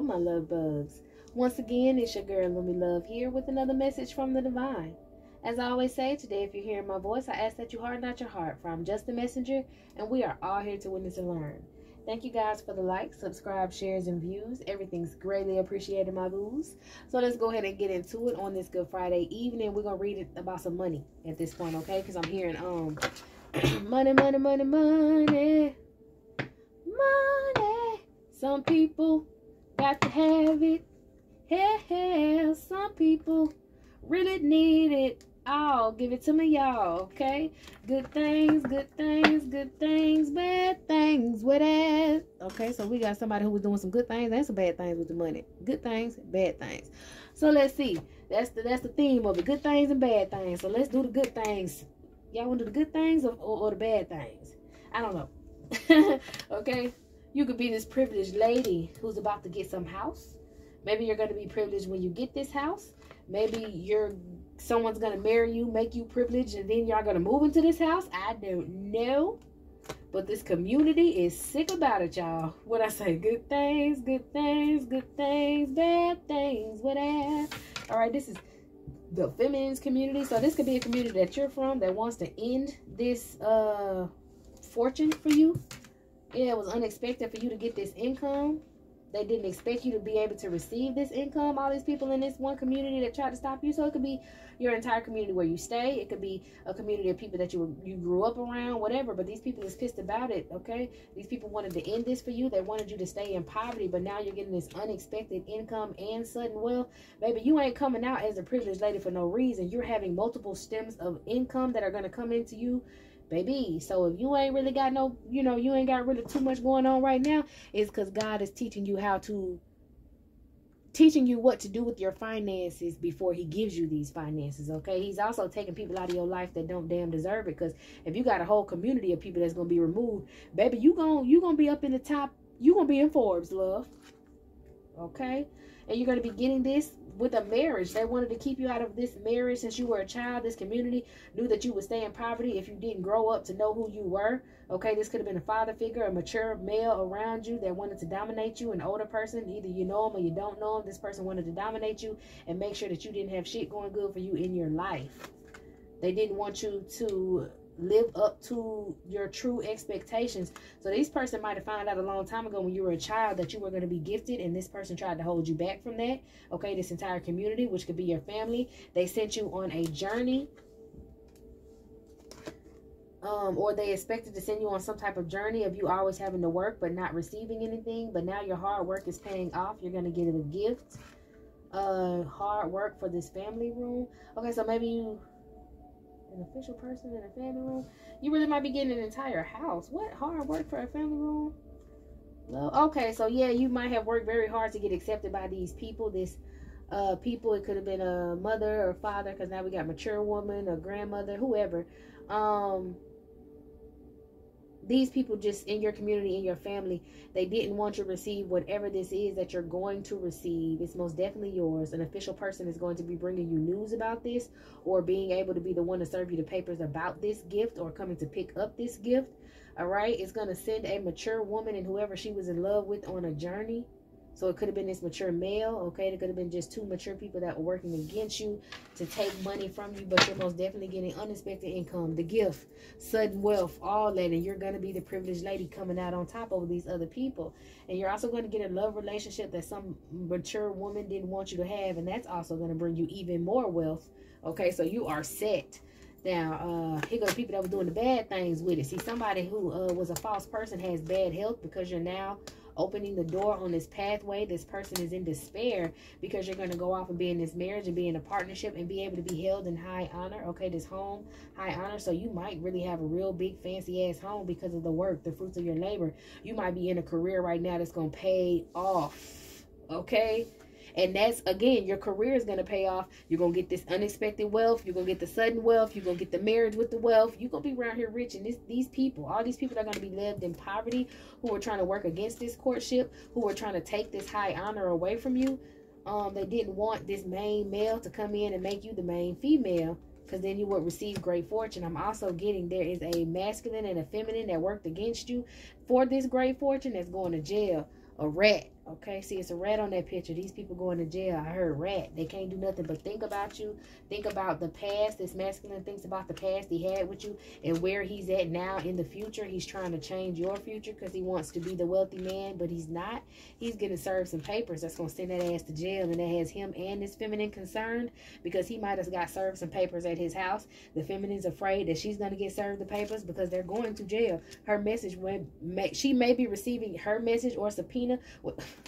hello, my love bugs. Once again, it's your girl Lumi Luvv here with another message from the divine. As I always say, today, if you're hearing my voice, I ask that you harden not your heart, for I'm just a messenger, and we are all here to witness and learn. Thank you guys for the likes, subscribe, shares, and views. Everything's greatly appreciated, my boos. So let's go ahead and get into it on this Good Friday evening. We're gonna read it about some money at this point, okay? Because I'm hearing um money, money, money, money, money. Some people got to have it. Hell, some people really need it. I'll give it to me, y'all. Okay, good things, good things, good things, bad things. What that? Okay, so we got somebody who was doing some good things and some bad things with the money. Good things, bad things. So let's see. That's the that's the theme of it. Good things and bad things. So let's do the good things. Y'all want to do the good things or, or, or the bad things? I don't know. okay, you could be this privileged lady who's about to get some house. Maybe you're going to be privileged when you get this house. Maybe you're someone's gonna marry you, make you privileged, and then y'all gonna move into this house. I don't know. But this community is sick about it, y'all. What I say, good things, good things, good things, bad things, whatever. All right, this is the feminines community. So this could be a community that you're from that wants to end this uh fortune for you. Yeah, it was unexpected for you to get this income. They didn't expect you to be able to receive this income. All these people in this one community that tried to stop you. So it could be your entire community where you stay. It could be a community of people that you you grew up around, whatever. But these people is pissed about it. Okay, these people wanted to end this for you. They wanted you to stay in poverty, but now you're getting this unexpected income and sudden wealth. Baby, you ain't coming out as a privileged lady for no reason. You're having multiple stems of income that are gonna come into you baby. So if you ain't really got no, you know, you ain't got really too much going on right now, it's because God is teaching you how to, teaching you what to do with your finances before He gives you these finances. Okay, He's also taking people out of your life that don't damn deserve it. Because if you got a whole community of people that's gonna be removed, baby, you gonna you gonna be up in the top. You gonna be in Forbes, love. Okay, and you're gonna be getting this with a marriage. They wanted to keep you out of this marriage since you were a child. This community knew that you would stay in poverty if you didn't grow up to know who you were. Okay, this could have been a father figure, a mature male around you that wanted to dominate you, an older person. Either you know him or you don't know him. This person wanted to dominate you and make sure that you didn't have shit going good for you in your life. They didn't want you to live up to your true expectations. So this person might have found out a long time ago when you were a child that you were going to be gifted and this person tried to hold you back from that. Okay, this entire community, which could be your family, they sent you on a journey. Um, or they expected to send you on some type of journey of you always having to work but not receiving anything. But now your hard work is paying off. You're going to get a gift. Uh, hard work for this family room. Okay, so maybe you an official person in a family room, you really might be getting an entire house. What hard work for a family room? Well, okay, so yeah, you might have worked very hard to get accepted by these people. This uh people, it could have been a mother or father, because now we got mature woman or grandmother, whoever. Um these people just in your community, in your family, they didn't want you to receive whatever this is that you're going to receive. It's most definitely yours. An official person is going to be bringing you news about this or being able to be the one to serve you the papers about this gift or coming to pick up this gift. All right. It's going to send a mature woman and whoever she was in love with on a journey so it could have been this mature male, okay? It could have been just two mature people that were working against you to take money from you, but you're most definitely getting unexpected income, the gift, sudden wealth, all that, and you're going to be the privileged lady coming out on top over these other people. And you're also going to get a love relationship that some mature woman didn't want you to have, and that's also going to bring you even more wealth, okay? So you are set. Now, uh, here go the people that were doing the bad things with it. See, somebody who uh, was a false person has bad health because you're now opening the door on this pathway. This person is in despair because you're going to go off and be in this marriage and be in a partnership and be able to be held in high honor. Okay, this home, high honor. So you might really have a real big fancy ass home because of the work, the fruits of your labor. You might be in a career right now that's going to pay off. Okay and that's again, your career is gonna pay off. You're gonna get this unexpected wealth. You're gonna get the sudden wealth. You're gonna get the marriage with the wealth. You're gonna be around here rich. And this, these people, all these people are gonna be lived in poverty, who are trying to work against this courtship, who are trying to take this high honor away from you. Um, they didn't want this main male to come in and make you the main female because then you would receive great fortune. I'm also getting there is a masculine and a feminine that worked against you for this great fortune that's going to jail. A rat, Okay, see, it's a rat on that picture. These people going to jail. I heard rat. They can't do nothing but think about you. Think about the past. This masculine thinks about the past he had with you and where he's at now in the future. He's trying to change your future because he wants to be the wealthy man, but he's not. He's going to serve some papers that's going to send that ass to jail, and that has him and his feminine concerned because he might have got served some papers at his house. The feminine's afraid that she's going to get served the papers because they're going to jail. Her message, may, she may be receiving her message or subpoena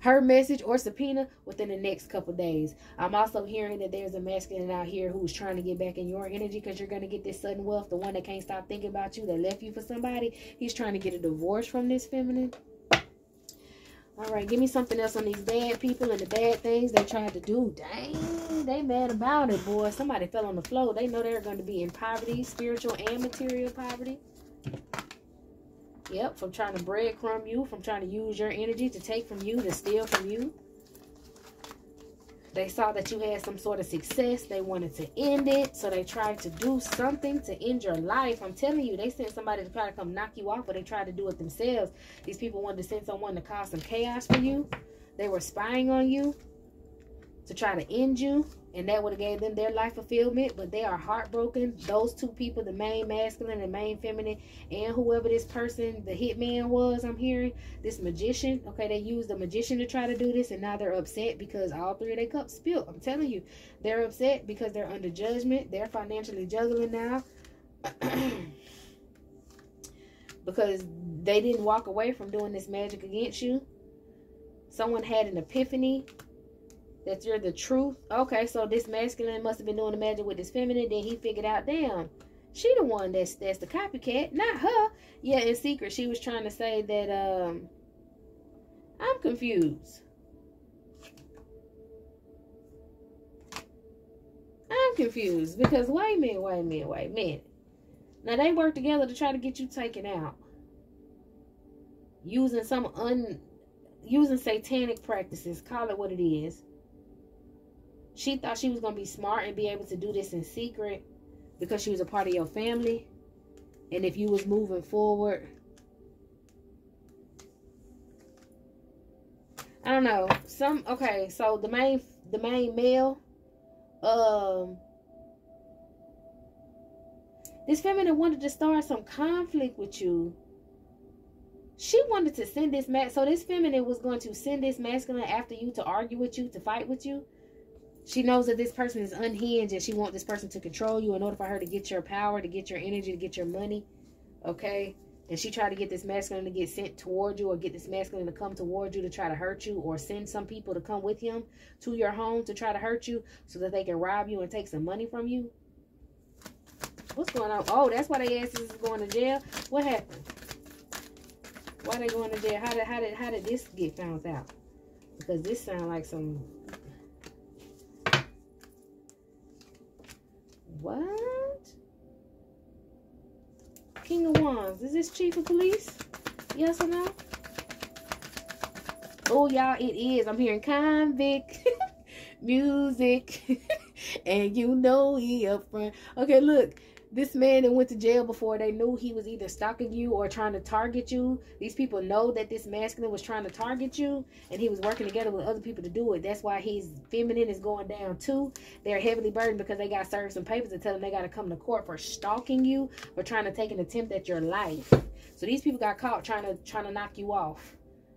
her message or subpoena within the next couple days. I'm also hearing that there's a masculine out here who's trying to get back in your energy because you're going to get this sudden wealth. The one that can't stop thinking about you, that left you for somebody. He's trying to get a divorce from this feminine. All right, give me something else on these bad people and the bad things they tried to do. Dang, they mad about it, boy. Somebody fell on the floor. They know they're going to be in poverty, spiritual and material poverty. Yep, from trying to breadcrumb you, from trying to use your energy to take from you, to steal from you. They saw that you had some sort of success. They wanted to end it. So they tried to do something to end your life. I'm telling you, they sent somebody to try to come knock you off, but they tried to do it themselves. These people wanted to send someone to cause some chaos for you. They were spying on you to try to end you and that would have gave them their life fulfillment but they are heartbroken. Those two people the main masculine and the main feminine and whoever this person the hitman was i'm hearing this magician okay they used the magician to try to do this and now they're upset because all three of their cups spilled. I'm telling you they're upset because they're under judgment. They're financially juggling now. Because they didn't walk away from doing this magic against you. Someone had an epiphany that you're the truth. Okay, so this masculine must have been doing the magic with this feminine. Then he figured out, damn, she the one that's that's the copycat, not her. Yeah, in secret, she was trying to say that um I'm confused. I'm confused because wait a minute, wait a minute, wait a minute. Now they work together to try to get you taken out. Using some un using satanic practices, call it what it is. She thought she was going to be smart and be able to do this in secret because she was a part of your family. And if you was moving forward, I don't know. Some okay, so the main the main male um this feminine wanted to start some conflict with you. She wanted to send this man so this feminine was going to send this masculine after you to argue with you, to fight with you. She knows that this person is unhinged and she wants this person to control you in order for her to get your power, to get your energy, to get your money. Okay? And she tried to get this masculine to get sent toward you or get this masculine to come toward you to try to hurt you or send some people to come with him to your home to try to hurt you so that they can rob you and take some money from you. What's going on? Oh, that's why they asked is going to jail. What happened? Why they going to jail? How did how did how did this get found out? Because this sounds like some What? King of Wands. Is this Chief of Police? Yes or no? Oh, y'all, it is. I'm hearing convict music. and you know he up front. Okay, look this man that went to jail before they knew he was either stalking you or trying to target you. These people know that this masculine was trying to target you and he was working together with other people to do it. That's why his feminine is going down too. They're heavily burdened because they got served some papers to tell them they got to come to court for stalking you or trying to take an attempt at your life. So these people got caught trying to trying to knock you off.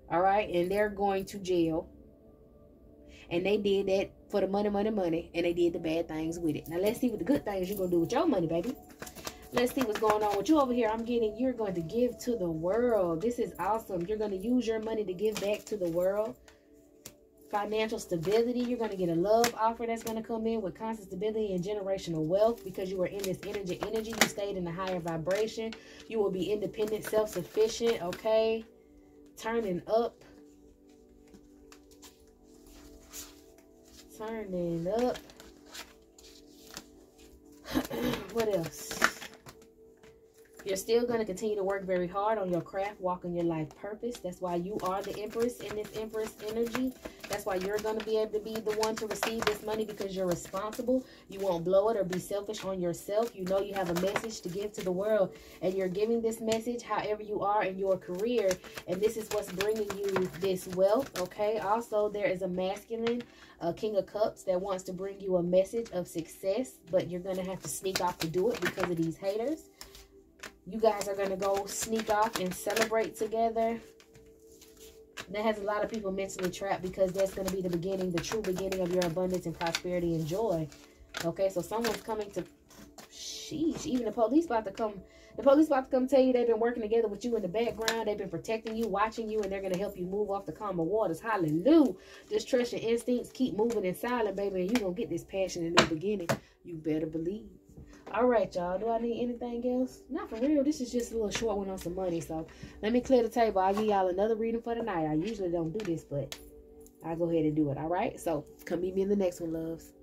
All right, and they're going to jail. And they did that for the money, money, money. And they did the bad things with it. Now, let's see what the good things you're going to do with your money, baby. Let's see what's going on with you over here. I'm getting you're going to give to the world. This is awesome. You're going to use your money to give back to the world. Financial stability. You're going to get a love offer that's going to come in with constant stability and generational wealth because you are in this energy. Energy. You stayed in a higher vibration. You will be independent, self-sufficient. Okay. Turning up turning up. What else? You're still going to continue to work very hard on your craft, walk on your life purpose. That's why you are the Empress in this Empress energy. That's why you're going to be able to be the one to receive this money because you're responsible. You won't blow it or be selfish on yourself. You know you have a message to give to the world and you're giving this message however you are in your career. And this is what's bringing you this wealth, okay? Also, there is a masculine a King of Cups that wants to bring you a message of success, but you're going to have to sneak off to do it because of these haters. You guys are going to go sneak off and celebrate together. That has a lot of people mentally trapped because that's going to be the beginning, the true beginning of your abundance and prosperity and joy. Okay, so someone's coming to, sheesh, even the police about to come the police about to come tell you they've been working together with you in the background. They've been protecting you, watching you, and they're going to help you move off the calmer waters. Hallelujah. Just trust your instincts. Keep moving in silent, baby, and you're going to get this passion in the beginning. You better believe. All right, y'all. Do I need anything else? Not for real. This is just a little short one on some money. So let me clear the table. I'll give y'all another reading for the night. I usually don't do this, but I'll go ahead and do it. All right. So come meet me in the next one, loves.